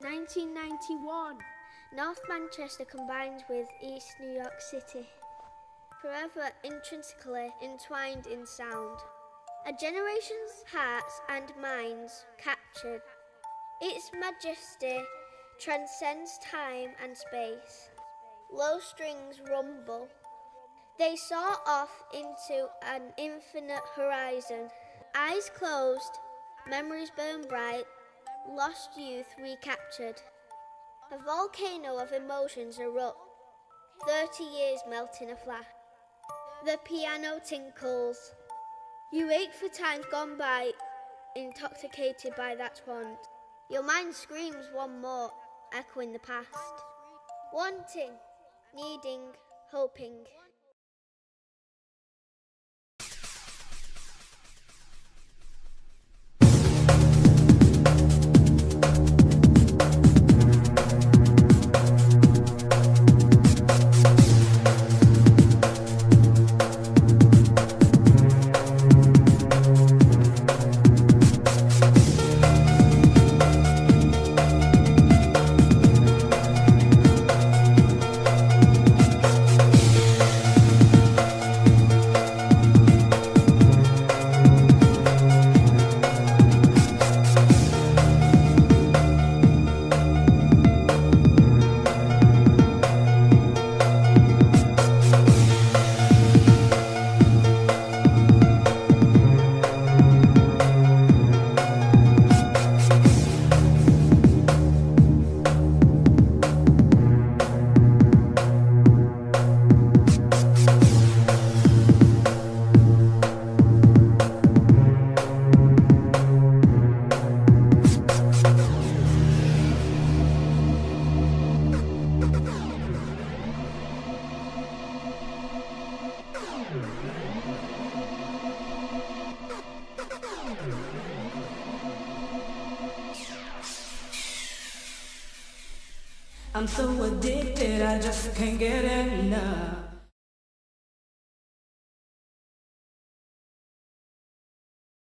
1991. North Manchester combines with East New York City. Forever intrinsically entwined in sound. A generation's hearts and minds captured. Its majesty transcends time and space. Low strings rumble. They soar off into an infinite horizon. Eyes closed, memories burn bright, lost youth recaptured. A volcano of emotions erupt, 30 years melt in a flash. The piano tinkles. You ache for times gone by, intoxicated by that want. Your mind screams one more, echoing the past. Wanting, needing, hoping. I'm so addicted, I just can't get enough.